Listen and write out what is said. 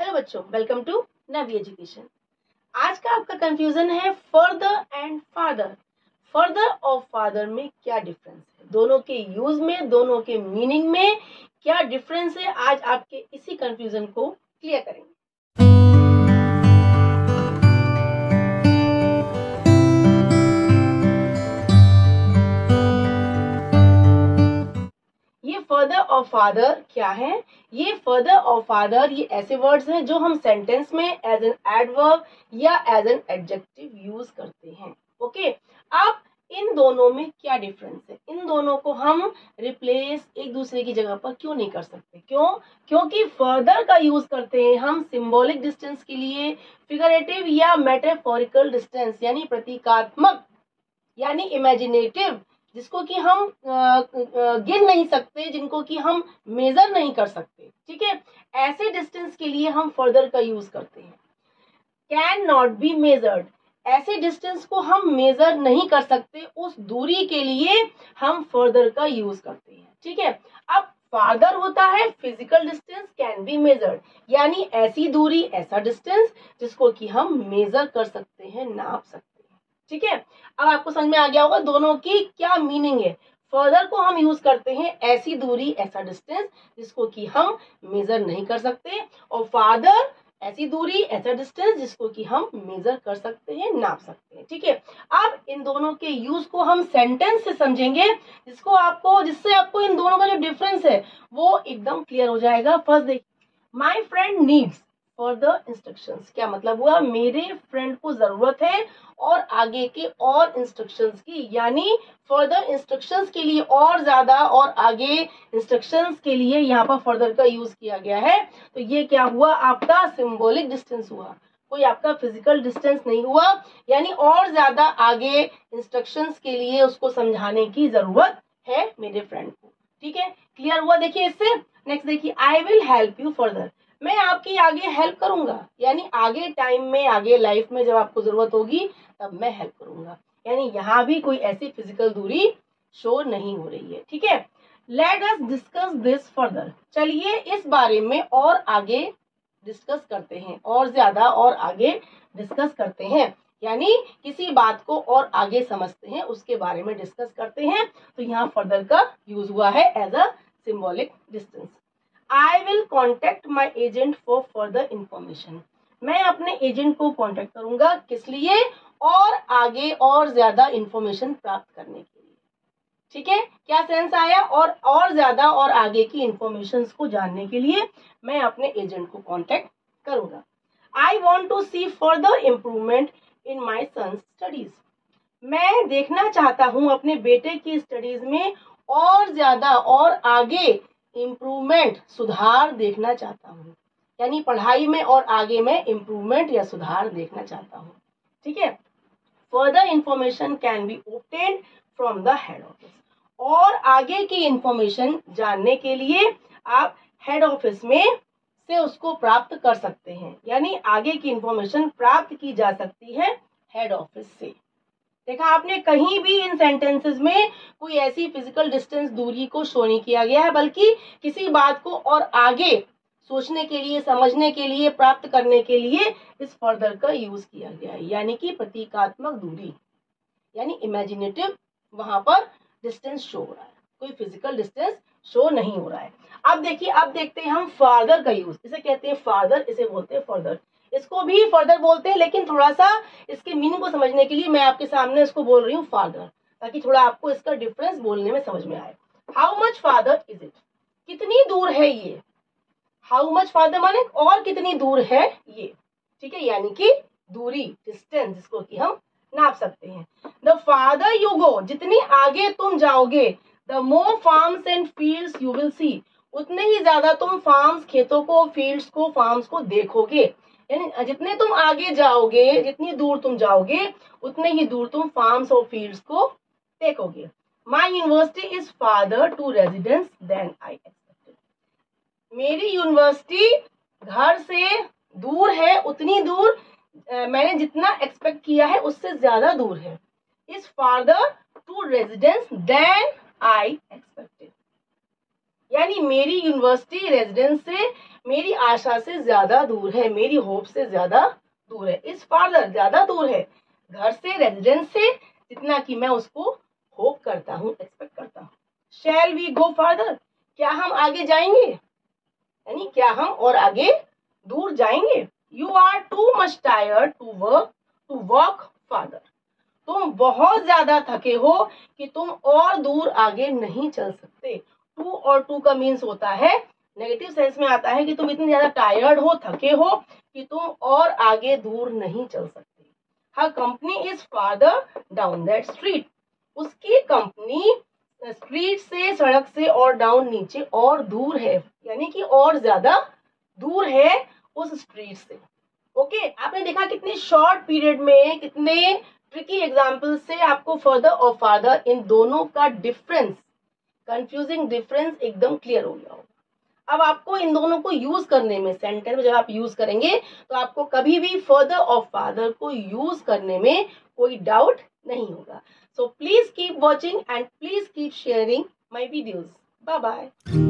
Hello बच्चों welcome to Navi education आज का आपका कंफ्यूजन है फर्दर एंड फादर फर्दर और फादर में क्या डिफरेंस है? दोनों के यूज़ में, दोनों के मीनिंग में क्या डिफरेंस है? आज आपके इसी कंफ्यूजन को क्लियर करेंगे। फर्दर और फादर क्या है? ये फर्दर और फादर ये ऐसे वर्ड्स हैं जो हम सेंटेंस में एज एन एडवर्ब या एज एन एडजेक्टिव यूज़ करते हैं। ओके अब इन दोनों में क्या डिफरेंस है? इन दोनों को हम रिप्लेस एक दूसरे की जगह पर क्यों नहीं कर सकते? क्यों? क्योंकि फर्दर का यूज़ करते हैं हम सिंबॉलिक डिस्टेंस के लिए फिगरेटिव या मेटाफोरिकल डिस्टेंस यानी प्रतीकात्मक, यानी इमेजिनेटिव जिसको कि हम गिन नहीं सकते, जिनको कि हम मेजर नहीं कर सकते, ठीक है? ऐसे डिस्टेंस के लिए हम फर्दर का यूज़ करते हैं। कैन नॉट बी मेजर्ड ऐसे डिस्टेंस को हम मेजर नहीं कर सकते, उस दूरी के लिए हम फर्दर का यूज़ करते हैं, ठीक है? अब फादर होता है physical distance can be measured यानी ऐसी दूरी, ऐसा डिस्टेंस जिसको कि हम मेजर कर सकते हैं, नाप सकते ठीक है? अब आपको समझ में आ गया होगा दोनों की क्या मीनिंग है। फर्दर को हम यूज़ करते हैं ऐसी दूरी, ऐसा डिस्टेंस जिसको कि हम मेजर नहीं कर सकते। और फादर ऐसी दूरी, ऐसा डिस्टेंस जिसको कि हम मेजर कर सकते हैं, नाप सकते हैं। ठीक है? अब इन दोनों के यूज़ को हम सेंटेंस से समझेंगे, जिसको आपको, जिससे आपको इन दोनों का जो डिफरेंस है, वो एकदम क्लियर हो जाएगा। फ़र्स्ट देखिए my friend needs further instructions क्या मतलब हुआ? मेरे फ्रेंड को ज़रूरत है और आगे के और इंस्ट्रक्शंस की। यानी फर्दर इंस्ट्रक्शंस के लिए और ज़्यादा और आगे इंस्ट्रक्शंस के लिए यहाँ पर फर्दर का यूज़ किया गया है। तो ये क्या हुआ? आपका सिंबॉलिक डिस्टेंस हुआ। कोई आपका फ़िज़िकल डिस्टेंस नहीं हुआ। यानी और ज़्यादा आगे इंस्ट्रक्शंस के लिए उसको समझाने की ज़रूरत है मेरे फ्रेंड को। ठीक है? क्लियर हुआ? देखिए इससे। नेक्स्ट देखिए I will help you further मैं आपकी आगे हेल्प करूँगा। यानी आगे टाइम में, आगे लाइफ में जब आपको ज़रूरत होगी, तब मैं हेल्प करूँगा। यानी यहाँ भी कोई ऐसी फ़िज़िकल दूरी शो नहीं हो रही है। ठीक है? Let us discuss this further चलिए इस बारे में और आगे डिस्कस करते हैं। और ज़्यादा और आगे डिस्कस करते हैं। यानी किसी बात को और आगे समझते हैं, उसके बारे में डिस्कस करते हैं। तो यहाँ फर्दर का यूज़ हुआ है as a symbolic distance I will contact my agent for further information मैं अपने एजेंट को कॉन्टेक्ट करूँगा किस लिए? और आगे और ज़्यादा इंफॉर्मेशन प्राप्त करने के लिए। ठीक है? क्या सेंस आया? और और ज़्यादा और आगे की इंफॉर्मेशन को जानने के लिए मैं अपने एजेंट को कॉन्टेक्ट करूँगा। I want to see further improvement in my son studies मैं देखना चाहता हूँ अपने बेटे की स्टडीज़ में और ज़्यादा और आगे इम्प्रूवमेंट सुधार देखना चाहता हूँ। यानी पढ़ाई में और आगे में इम्प्रूवमेंट या सुधार देखना चाहता हूँ। ठीक है? Further information can be obtained from the head office और आगे की इंफॉर्मेशन जानने के लिए आप हेड ऑफ़िस में से उसको प्राप्त कर सकते हैं। यानी आगे की इंफॉर्मेशन प्राप्त की जा सकती है हेड ऑफ़िस से। देखा आपने, कहीं भी इन सेंटेंसेस में कोई ऐसी फ़िज़िकल डिस्टेंस दूरी को शो नहीं किया गया है, बल्कि किसी बात को और आगे सोचने के लिए, समझने के लिए, प्राप्त करने के लिए इस फर्दर का यूज़ किया गया है, यानी कि प्रतीकात्मक दूरी, यानी इमेजिनेटिव वहाँ पर डिस्टेंस शो हो रहा है, कोई फ़िज़िकल डिस्टेंस शो नहीं हो रहा है। अब देखिए, अब देखते हैं हम फादर का यूज़ इसे कहते हैं फादर इसे बोलते हैं फर्दर इसको भी फर्दर बोलते हैं, लेकिन थोड़ा सा इसके मीनिंग को समझने के लिए मैं आपके सामने इसको बोल रही हूँ फादर ताकि थोड़ा आपको इसका डिफरेंस बोलने में समझ में आए। How much father is it कितनी दूर है ये? हाउ मच फादर माने? और कितनी दूर है ये? ठीक है, यानी कि दूरी डिस्टेंस जिसको कि हम नाप सकते हैं। द फादर यू गो जितनी आगे तुम जाओगे the more farms and fields you will see उतने ही ज़्यादा तुम फार्म्स खेतों को फील्ड्स को फार्म्स को देखोगे। यानी जितने तुम आगे जाओगे, जितनी दूर तुम जाओगे, उतने ही दूर तुम फार्म्स और फील्ड्स को देखोगे। My university is father to residence then I expected मेरी यूनिवर्सिटी घर से दूर है, उतनी दूर मैंने जितना एक्सपेक्ट किया है, उससे ज़्यादा दूर है। Is father to residence then I expected यानी मेरी यूनिवर्सिटी रेजिडेंस से मेरी आशा से ज़्यादा दूर है, मेरी होप से ज़्यादा दूर है। इस फार्दर ज़्यादा दूर है। घर से रेजिडेंस से जितना कि मैं उसको होप करता हूँ एक्सपेक्ट करता हूँ। शैल वी गो फार्दर क्या हम आगे जाएँगे? यानी क्या हम और आगे दूर जाएँगे? You are too much tired to work to walk father तुम बहुत ज़्यादा थके हो कि तुम और दूर आगे नहीं चल सकते। टू और टू का मीन्स होता है। नेगेटिव सेंस में आता है कि तुम इतने ज़्यादा टायर्ड हो, थके हो, कि तुम और आगे दूर नहीं चल सकते। Her company is father down that street उसकी कंपनी स्ट्रीट से, सड़क से और डाउन नीचे और दूर है। यानी कि और ज़्यादा दूर है उस स्ट्रीट से। ओके आपने देखा कितने शॉर्ट पीरियड में, कितने ट्रिकी एग्ज़ाम्पल से आपको फर्दर और फादर इन दोनों का डिफरेंस कंफ्यूजिंग डिफरेंस एकदम क्लियर हो गया होगा। अब आपको इन दोनों को यूज़ करने में सेंटेंस में जब आप यूज़ करेंगे तो आपको कभी भी फर्दर और फादर को यूज़ करने में कोई डाउट नहीं होगा। So please keep watching and please keep sharing my videos bye bye